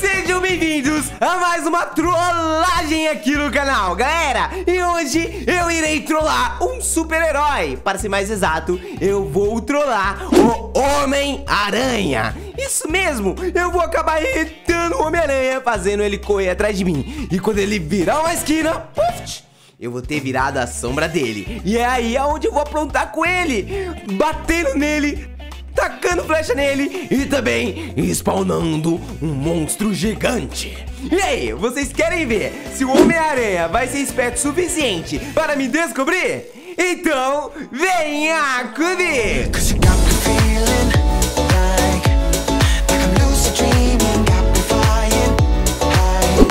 Sejam bem-vindos a mais uma trollagem aqui no canal, galera. E hoje eu irei trollar um super-herói. Para ser mais exato, eu vou trollar o Homem-Aranha. Isso mesmo, eu vou acabar irritando o Homem-Aranha Fazendo ele correr atrás de mim. E quando ele virar uma esquina, puf, eu vou ter virado a sombra dele. E é aí aonde eu vou aprontar com ele Batendo nele tacando flecha nele e também spawnando um monstro gigante. E aí, vocês querem ver se o Homem-Aranha vai ser esperto o suficiente para me descobrir? Então, venha comigo!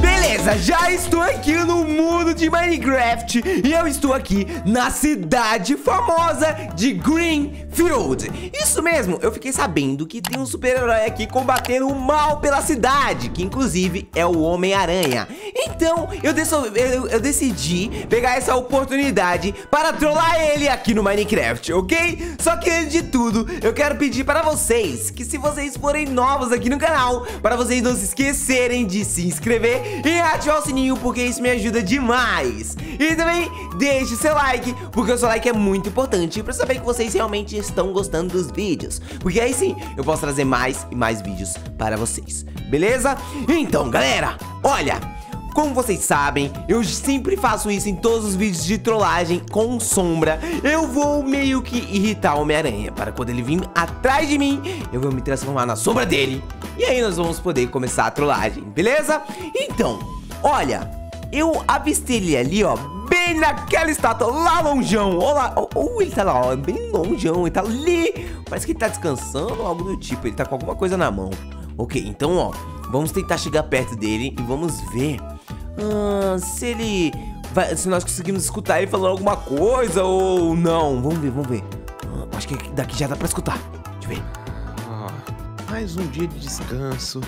Beleza, já estou aqui no mundo de Minecraft e eu estou aqui na cidade famosa de Greenfield. Isso mesmo, eu fiquei sabendo que tem um super-herói aqui combatendo o mal pela cidade, que inclusive é o Homem-Aranha. Então, eu, eu, eu, decidi pegar essa oportunidade para trollar ele aqui no Minecraft, ok? Só que antes de tudo, eu quero pedir para vocês que se vocês forem novos aqui no canal, para vocês não se esquecerem de se inscrever e ativar o sininho, porque isso me ajuda demais. E também deixe seu like, porque o seu like é muito importante para saber que vocês realmente estão gostando dos vídeos. Porque aí sim, eu posso trazer mais e mais vídeos para vocês, beleza? Então, galera, olha... Como vocês sabem, eu sempre faço isso em todos os vídeos de trollagem com sombra. Eu vou meio que irritar o Homem-Aranha para quando ele vir atrás de mim, eu vou me transformar na sombra dele. E aí nós vamos poder começar a trollagem, beleza? Então, olha, eu avistei ele ali, ó, bem naquela estátua, lá longeão. Olha lá, ou oh, ele tá lá, ó, bem longeão, ele tá ali. Parece que ele tá descansando ou algo do tipo, ele tá com alguma coisa na mão. Ok, então, ó, vamos tentar chegar perto dele e vamos ver ah, se ele... Vai, se nós conseguimos escutar ele falando alguma coisa ou não. Vamos ver, vamos ver. Ah, acho que daqui já dá pra escutar. Deixa eu ver. Ah, mais um dia de descanso.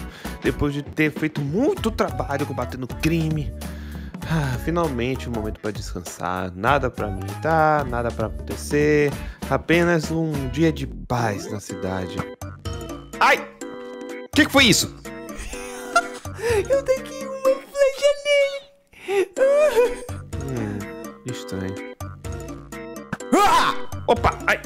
Depois de ter feito muito trabalho combatendo crime. Ah, finalmente um momento para descansar. Nada para militar, nada para acontecer. Apenas um dia de paz na cidade. Ai! O que, que foi isso? eu tenho que hum, estranho. Ah! Opa! Ai!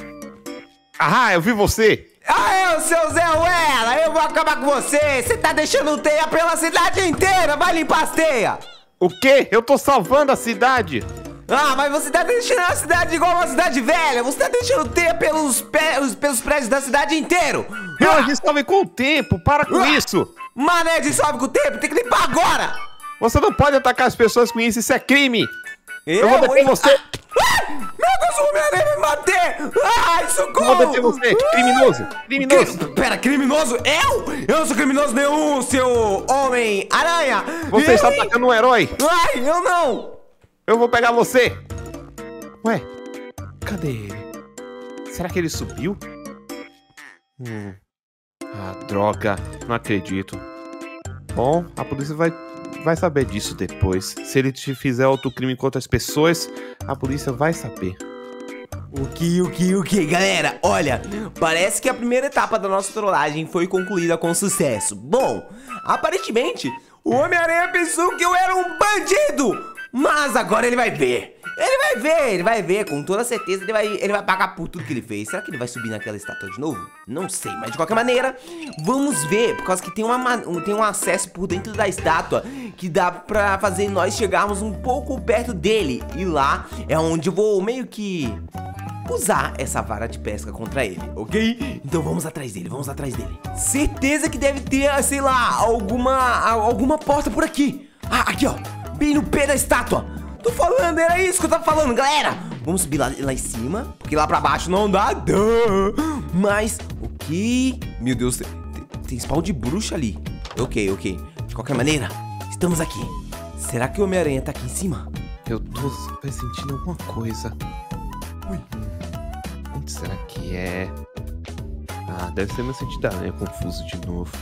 Ah, eu vi você! Ah, eu, seu Zé Uela, eu vou acabar com você! Você tá deixando teia pela cidade inteira! Vai limpar as teias! O quê? Eu tô salvando a cidade! Ah, mas você tá deixando a cidade igual uma cidade velha! Você tá deixando teia pelos, pelos, pelos prédios da cidade inteiro! Não, a gente salve com o tempo! Para com ah! isso! Mané de salve com o tempo! Tem que limpar agora! Você não pode atacar as pessoas com isso, isso é crime! Eu, eu vou deter você! Ah, meu Deus, o Homem-Aranha me bater! Ai, socorro! Deter você, criminoso! Criminoso! Que... Pera, criminoso? Eu? Eu não sou criminoso nenhum, seu Homem-Aranha! Você eu, está atacando um herói! Ai, eu não! Eu vou pegar você! Ué, cadê ele? Será que ele subiu? Hum. Ah, droga, não acredito. Bom, a polícia vai vai saber disso depois. Se ele te fizer outro crime contra as pessoas, a polícia vai saber. O que, o que, o que, galera? Olha, parece que a primeira etapa da nossa trollagem foi concluída com sucesso. Bom, aparentemente, o Homem-Aranha pensou que eu era um bandido, mas agora ele vai ver. Ele vai ver, ele vai ver, com toda certeza ele vai, ele vai pagar por tudo que ele fez. Será que ele vai subir naquela estátua de novo? Não sei, mas de qualquer maneira, vamos ver, por causa que tem, uma, tem um acesso por dentro da estátua que dá pra fazer nós chegarmos um pouco perto dele. E lá é onde eu vou meio que usar essa vara de pesca contra ele, ok? Então vamos atrás dele, vamos atrás dele. Certeza que deve ter, sei lá, alguma, alguma porta por aqui. Ah, aqui ó, bem no pé da estátua. Tô falando, era isso que eu tava falando, galera. Vamos subir lá, lá em cima, porque lá pra baixo não dá. Mas, o que? Meu Deus, tem, tem spawn de bruxa ali. Ok, ok. De qualquer maneira, estamos aqui. Será que o Homem-Aranha tá aqui em cima? Eu tô sentindo alguma coisa. Ui. Onde será que é? Ah, deve ser meu sentido da aranha confuso de novo.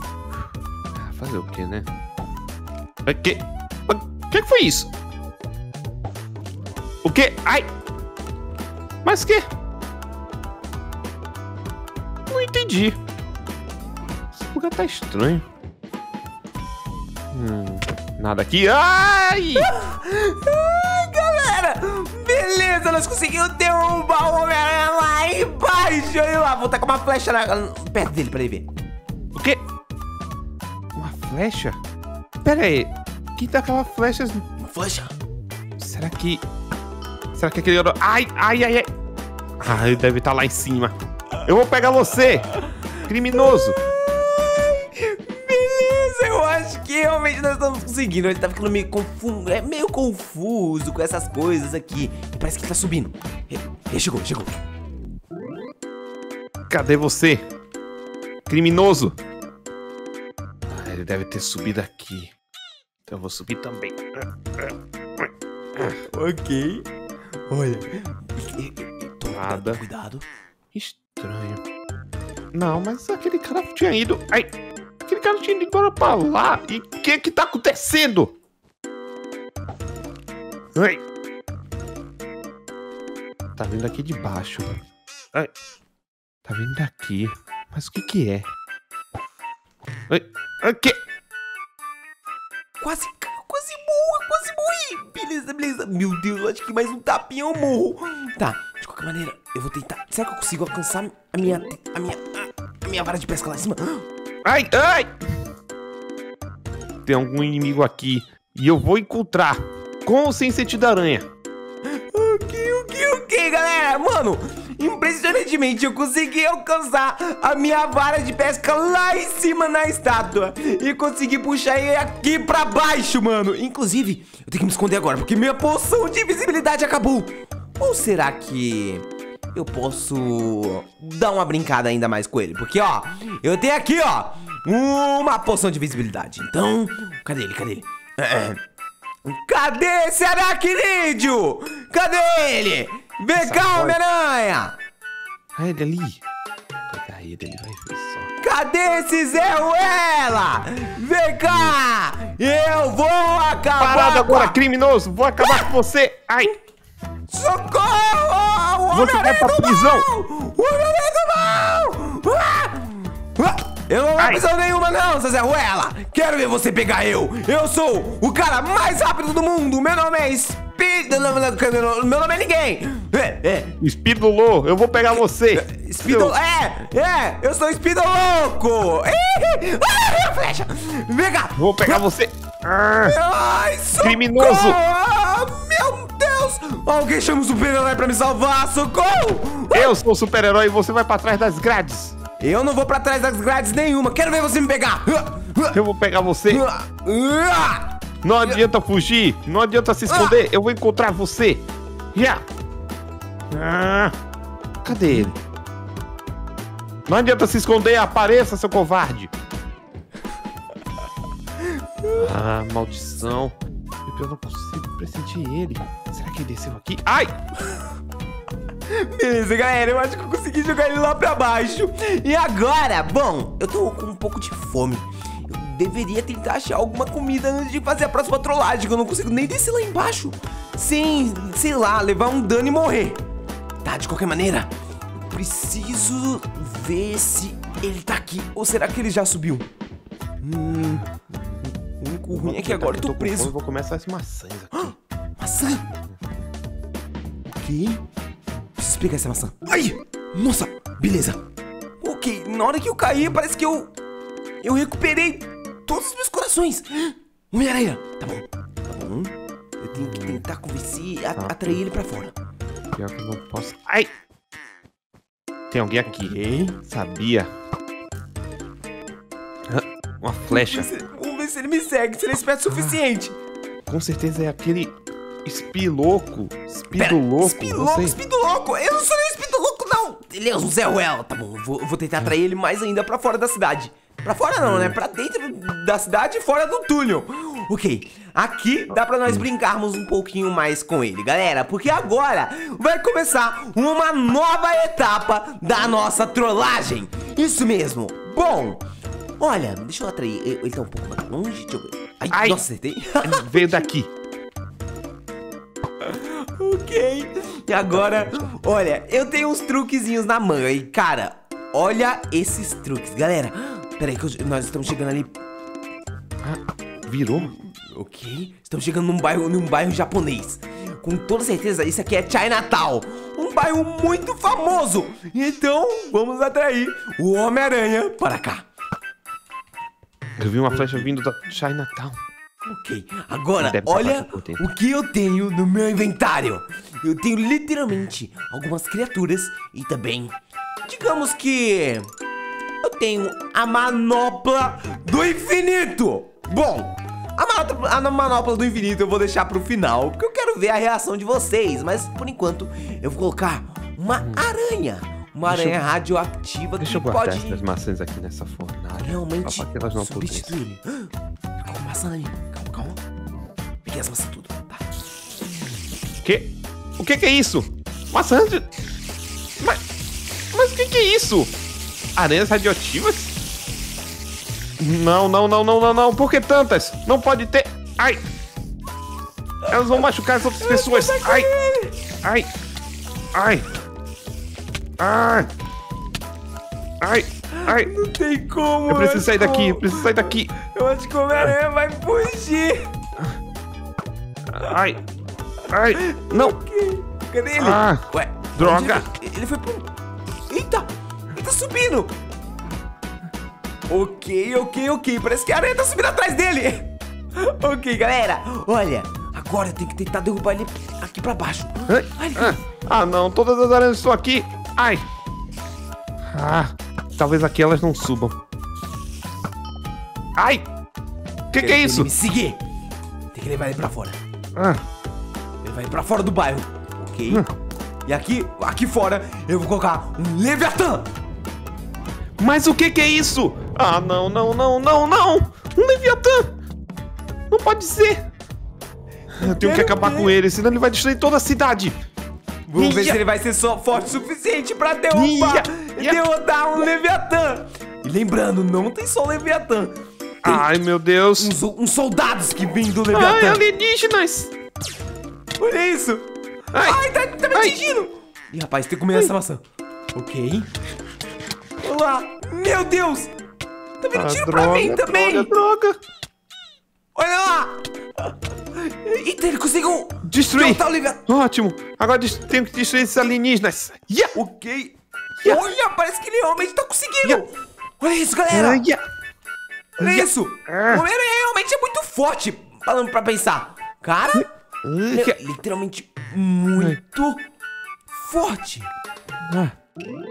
Ah, fazer o que, né? Aqui. O que, que foi isso? O que? Ai! Mas que? Não entendi. Esse lugar tá estranho. Hum, nada aqui. Ai! Ai, galera! Beleza, nós conseguimos derrubar o Homem-Aranha lá embaixo. Olha lá, vou tacar uma flecha na... perto dele pra ele ver. O quê? Uma flecha? Pera aí. Quem tá aquela flecha? Uma flecha? Será que... Será que aquele... Ai, ai, ai, ai. Ah, ele deve estar tá lá em cima. Eu vou pegar você, criminoso. Beleza, eu acho que realmente nós estamos conseguindo. Ele tá ficando meio confuso, é meio confuso com essas coisas aqui. Parece que ele tá subindo. Ele chegou, chegou. Cadê você? Criminoso. Ah, ele deve ter subido aqui. Então eu vou subir também. Ok. Olha. Nada. Cuidado. Estranho. Não, mas aquele cara tinha ido. Ai, aquele cara tinha ido embora pra lá. E o que que tá acontecendo? Ai. Tá vindo aqui de baixo. Ai. Tá vindo daqui. Mas o que que é? Ai. O que? Quase, quase morro, quase morri. Beleza, beleza. Meu Deus, acho que mais um tapinha eu morro. Tá, de qualquer maneira, eu vou tentar. Será que eu consigo alcançar a minha. a minha. a minha vara de pesca lá em cima? Ai, ai! Tem algum inimigo aqui. E eu vou encontrar. Com ou sem sentido aranha. Galera. Mano, impressionantemente eu consegui alcançar a minha vara de pesca lá em cima na estátua. E consegui puxar ele aqui pra baixo, mano. Inclusive, eu tenho que me esconder agora, porque minha poção de invisibilidade acabou. Ou será que eu posso dar uma brincada ainda mais com ele? Porque, ó, eu tenho aqui, ó, uma poção de visibilidade. Então, cadê ele? Cadê ele? É, é. Cadê esse aracnídeo? Cadê ele? Vem cá, Homem-Aranha! Ah, ele ali. Vou pegar ele, ele vai ver só. Cadê esse Zé Ruela? Vem cá! Eu vou acabar Parado agora, criminoso! Vou acabar com você! Ai! Socorro! Você vai pra prisão! O Homem-Aranha do mal! Ah! Ah! Eu não vou Ai. prisão nenhuma não, Zé Ruela! Quero ver você pegar eu! Eu sou o cara mais rápido do mundo! Meu nome é Speed... Meu nome é ninguém! É, é... Eu vou pegar você! Speedo... Seu- É, é! Eu sou Speedo Louco! Ih! Ah, minha flecha! Vem cá! Vou pegar você! Ah, Ai, socorro! Criminoso! Ah, meu Deus! Alguém chama o super-herói pra me salvar! Socorro! eu sou o super-herói e você vai pra trás das grades! Eu não vou pra trás das grades nenhuma! Quero ver você me pegar! Eu vou pegar você! Não adianta fugir! Não adianta se esconder! Eu vou encontrar você! Já! Ah, cadê ele? Não adianta se esconder! Apareça, seu covarde! Ah, maldição! Eu não consigo pressentir ele. Será que ele desceu aqui? Ai! Beleza, galera, eu acho que eu consegui jogar ele lá pra baixo. E agora, bom, eu tô com um pouco de fome. Eu deveria tentar achar alguma comida antes de fazer a próxima trollagem, que eu não consigo nem descer lá embaixo. Sem, sei lá, levar um dano e morrer. Tá, de qualquer maneira, eu preciso ver se ele tá aqui. Ou será que ele já subiu? Hum. O único ruim é que agora eu tô preso. fome, Vou começar essas maçãs aqui. Maçã? O quê? Preciso pegar essa maçã. Ai! Nossa! Beleza. Ok, na hora que eu caí, parece que eu... Eu recuperei todos os meus corações. Homem-Aranha! Tá bom, tá bom. Eu tenho que tentar convencer, a- Tá. atrair ele pra fora. Pior que eu não posso. Ai! Tem alguém aqui. Sabia. Ah, Uma flecha. Vamos ver, se, vamos ver se ele me segue, se ele é esperto o suficiente. Com certeza é aquele espiloco. Sei. Speed louco! Eu não sou nem Speed louco, não! Ele é um Zé Ruela, tá bom, eu vou, eu vou tentar atrair ele mais ainda pra fora da cidade. Pra fora não, né? Pra dentro da cidade e fora do túnel. Ok, aqui dá pra nós brincarmos um pouquinho mais com ele, galera. Porque agora vai começar uma nova etapa da nossa trollagem. Isso mesmo. Bom, olha, deixa eu atrair. Ele tá um pouco mais longe, deixa eu ver. Ai, Ai. nossa, acertei. Veio daqui. Ok. E agora, olha, eu tenho uns truquezinhos na manga. E, cara, olha esses truques. Galera, peraí que eu- nós estamos chegando ali. Virou? Ok, estamos chegando num bairro, num bairro japonês. Com toda certeza, isso aqui é Chinatown, um bairro muito famoso. Então, vamos atrair o Homem-Aranha para cá. Eu vi uma flecha vindo da Chinatown. Ok, agora olha o que eu tenho no meu inventário. Eu tenho literalmente algumas criaturas e também, digamos que eu tenho a manopla do infinito. Bom, a manopla, do infinito eu vou deixar pro final, porque eu quero ver a reação de vocês. Mas por enquanto eu vou colocar uma aranha, uma Hum. Deixa eu- aranha radioativa Deixa que eu guardar pode essas maçãs aqui nessa fornalha. realmente que elas não substituir. Calma, maçã ali. Calma, calma. Peguei as maçãs tudo, tá? Que? O que que é isso? Maçã de... Mas... Mas o que que é isso? Aranhas radioativas? Não, não, não, não, não, não. Por que tantas? Não pode ter... Ai! Elas vão machucar as outras pessoas. Ai! Ai! Ai! Ai! Ai! Ai! Não tem como. Eu preciso sair daqui, eu preciso sair daqui. Eu acho que o Homem-Aranha vai fugir. Ai! Ai! Não! Cadê ele? Ah, Ué, droga. Ele, ele foi pro... Tá subindo! Ok, ok, ok. Parece que a aranha tá subindo atrás dele. ok, galera. Olha, agora eu tenho que tentar derrubar ele aqui pra baixo. Ai, Ai, ah, ah, não, todas as aranhas estão aqui. Ai. Ah, talvez aqui elas não subam. Ai. O que, que é isso? me seguir. Tem que levar ele pra fora. Ah, Levar ele pra fora do bairro. Ok. Hum. E aqui, aqui fora, eu vou colocar um Leviatã. Mas o que, que é isso? Ah, não, não, não, não, não. Um Leviatã. Não pode ser. Eu tenho que acabar ver. com ele, senão ele vai destruir toda a cidade. Vamos ver se ele vai ser só forte o suficiente pra derrubar, Ia. Ia. derrotar um Leviatã. E lembrando, não tem só Leviatã. Tem Ai, meu Deus. uns, uns soldados que vêm do Ai, Leviatã. alienígenas. Olha isso. Ai. Ai, tá, tá me Ai. atingindo. Ih, rapaz, tem que comer essa maçã. Ok. Lá. Meu Deus. Tá vindo Ah, tiro pra mim também. droga, droga. Olha lá. Eita, ele conseguiu Destruir. Leviatã. Ótimo. Agora tenho que destruir esses alienígenas. Yeah. Ok. Yeah. Olha, parece que ele realmente tá conseguindo. Yeah. Olha isso, galera. Ah, yeah. Olha Yeah. isso. Ah. O Homem-Aranha realmente é muito forte. Falando pra pensar. Cara, Ah, é que- literalmente muito forte. Ah,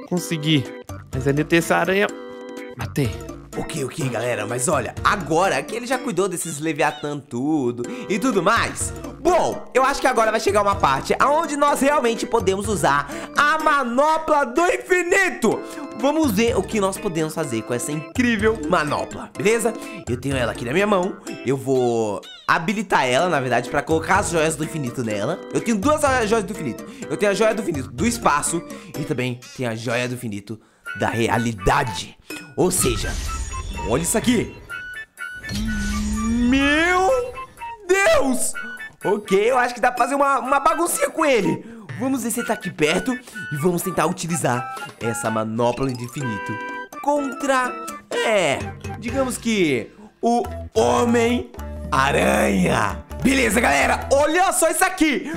consegui. Mas ainda tem essa aranha. Matei. Ok, ok, galera, mas olha, agora que ele já cuidou desses Leviatã tudo e tudo mais, bom, eu acho que agora vai chegar uma parte aonde nós realmente podemos usar a manopla do infinito. Vamos ver o que nós podemos fazer com essa incrível manopla, beleza? Eu tenho ela aqui na minha mão, eu vou habilitar ela, na verdade, pra colocar as joias do infinito nela. Eu tenho duas joias do infinito. Eu tenho a joia do infinito do espaço e também tenho a joia do infinito da realidade. Ou seja, olha isso aqui. Meu Deus! Ok, eu acho que dá pra fazer uma, uma baguncinha com ele. Vamos ver se ele tá aqui perto e vamos tentar utilizar essa manopla de infinito contra, é, digamos que o Homem-Aranha. Beleza, galera, olha só isso aqui.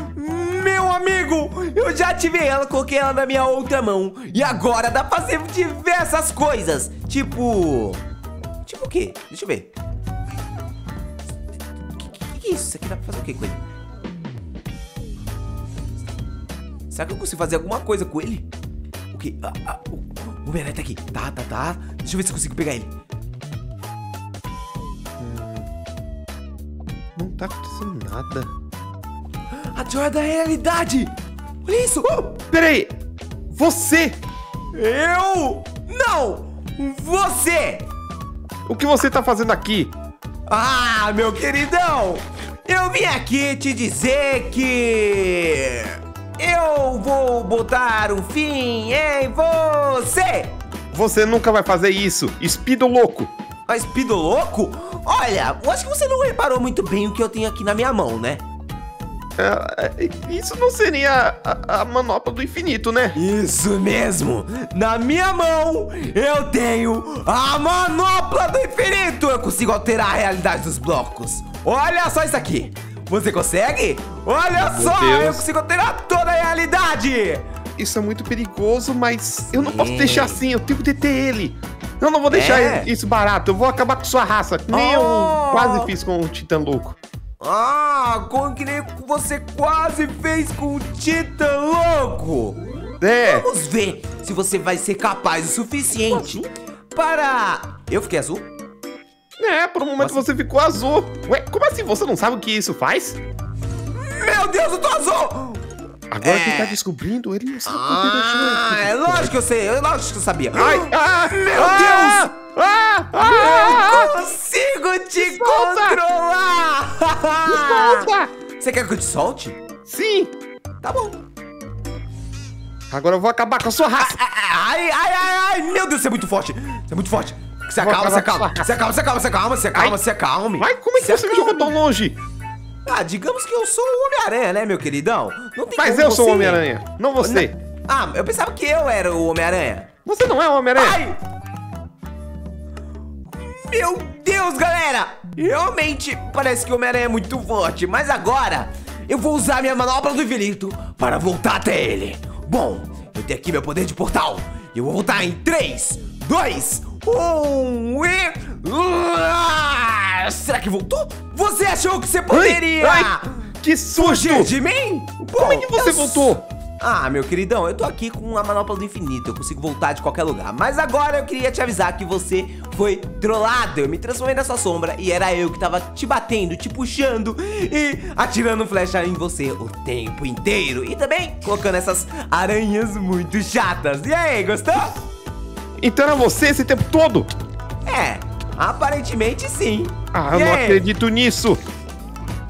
Meu amigo, eu já ativei ela, coloquei ela na minha outra mão. E agora dá pra fazer diversas coisas. Tipo... Tipo o quê? Deixa eu ver. O que, que, que é isso? Isso aqui dá pra fazer o quê com ele? Será que eu consigo fazer alguma coisa com ele? O quê? Ah, ah, o Homem-Aranha tá aqui. Tá, tá, tá. Deixa eu ver se eu consigo pegar ele. Não tá acontecendo nada. A joia da realidade! Isso! Oh, Peraí! Você! eu! Não! Você! O que você tá fazendo aqui? Ah, meu queridão! Eu vim aqui te dizer que. Eu vou botar um fim em você! Você nunca vai fazer isso! Espido louco! A Speedo louco? Olha, eu acho que você não reparou muito bem o que eu tenho aqui na minha mão, né? É, é, isso não seria a, a, manopla do infinito, né? Isso mesmo! Na minha mão eu tenho a manopla do infinito! Eu consigo alterar a realidade dos blocos. Olha só isso aqui! Você consegue? Olha Meu só! Deus. Eu consigo alterar toda a realidade! Isso é muito perigoso, mas eu não posso deixar assim, eu tenho que deter ele. Eu não vou deixar é. isso barato, eu vou acabar com sua raça, nem oh. eu quase fiz com o Titã Louco. Ah, como que nem você quase fez com o Titã Louco. É. Vamos ver se você vai ser capaz o suficiente para... Eu fiquei azul? É, por um momento Nossa. você ficou azul. Ué, como assim? Você não sabe o que isso faz? Meu Deus, eu tô azul! Agora é... que tá descobrindo, ele não sabe ah, É lógico que eu sei, é lógico que eu sabia. Ai, ah, meu ah, Deus! Ah, ah, eu consigo te controlar! solta! Você quer que eu te solte? Sim! Tá bom. Agora eu vou acabar com a sua raça. Ai, ai, ai, ai, meu Deus, você é muito forte. Você é muito forte. Se acalma, se acalma, se acalma, se acalma, se acalma, se acalma, se acalme. Ai, como é que você me jogou tão longe? Ah, digamos que eu sou o Homem-Aranha, né, meu queridão? Não tem Mas eu sou o Homem-Aranha, não você. Ah, eu pensava que eu era o Homem-Aranha. Você não é o Homem-Aranha. Meu Deus, galera! Realmente, parece que o Homem-Aranha é muito forte, mas agora eu vou usar minha manopla do infinito para voltar até ele. Bom, eu tenho aqui meu poder de portal. E eu vou voltar em 3, 2, 1 e... Será que voltou? Você achou que você poderia... Ai, ai, que susto! de mim? Como é que você voltou? Ah, meu queridão, eu tô aqui com a manopla do infinito, eu consigo voltar de qualquer lugar. Mas agora eu queria te avisar que você foi trollado. Eu me transformei na sua sombra e era eu que tava te batendo, te puxando e atirando flecha em você o tempo inteiro. E também colocando essas aranhas muito chatas. E aí, gostou? Então era você esse tempo todo? É, aparentemente sim. Ah, eu não acredito nisso.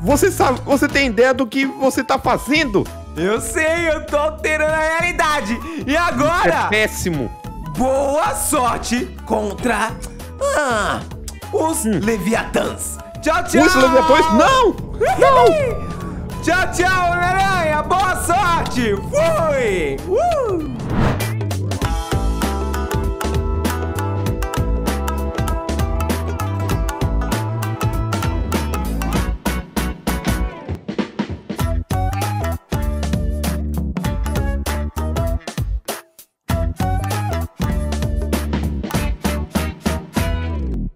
Você sabe, você tem ideia do que você tá fazendo? Eu sei, eu tô alterando a realidade. E agora? É péssimo. Boa sorte contra ah, os hum. Leviatãs. Tchau, tchau. Os Leviatãs? Não! Não! tchau, tchau, Homem-Aranha. Boa sorte. Fui. Uh.